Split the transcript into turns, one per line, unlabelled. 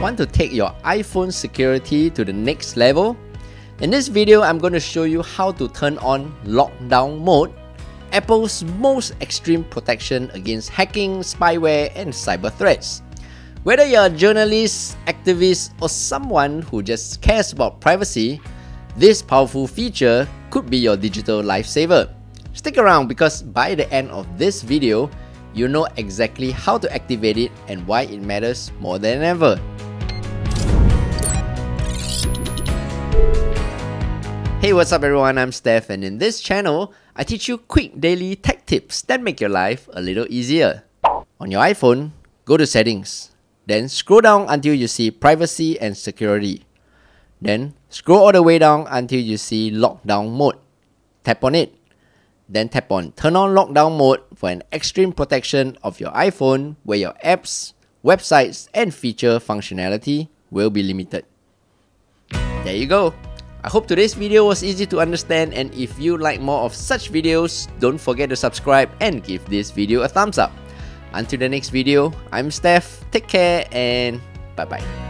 Want to take your iPhone security to the next level? In this video, I'm going to show you how to turn on lockdown mode, Apple's most extreme protection against hacking, spyware, and cyber threats. Whether you're a journalist, activist, or someone who just cares about privacy, this powerful feature could be your digital lifesaver. Stick around because by the end of this video, you know exactly how to activate it and why it matters more than ever. Hey, what's up everyone? I'm Steph and in this channel, I teach you quick daily tech tips that make your life a little easier. On your iPhone, go to settings. Then scroll down until you see privacy and security. Then scroll all the way down until you see lockdown mode. Tap on it. Then tap on turn on lockdown mode for an extreme protection of your iPhone where your apps, websites, and feature functionality will be limited. There you go. I hope today's video was easy to understand and if you like more of such videos, don't forget to subscribe and give this video a thumbs up. Until the next video, I'm Steph, take care and bye bye.